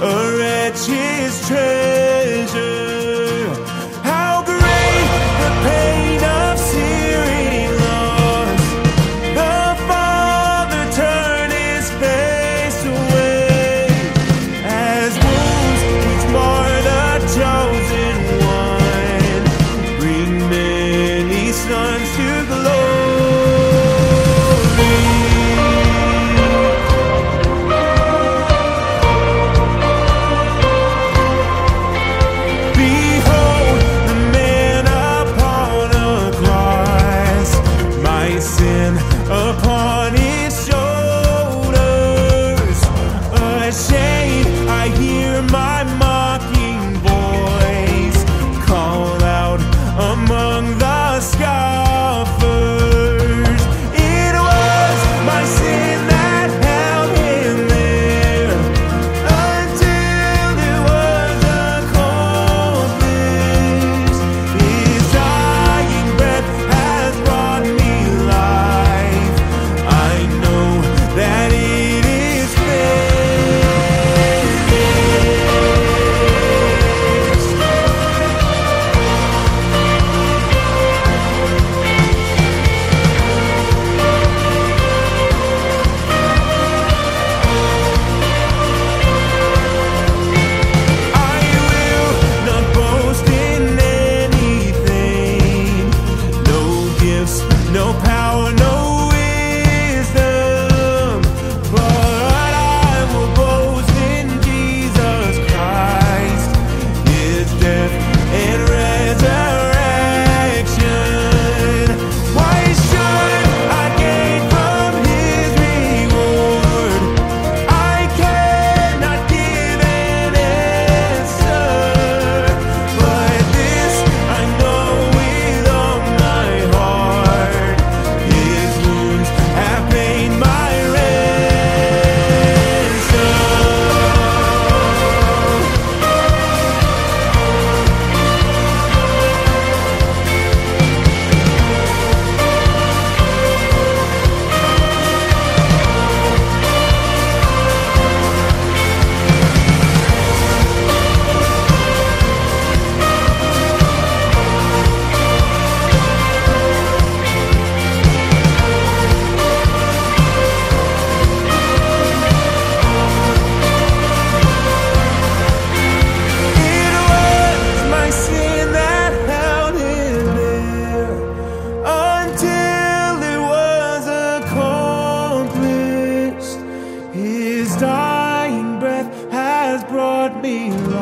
a wretch's treasure. How great the pain of searing loss! The father turned his face away as wounds which mar the chosen one bring many sons to. deseo. dying breath has brought me life.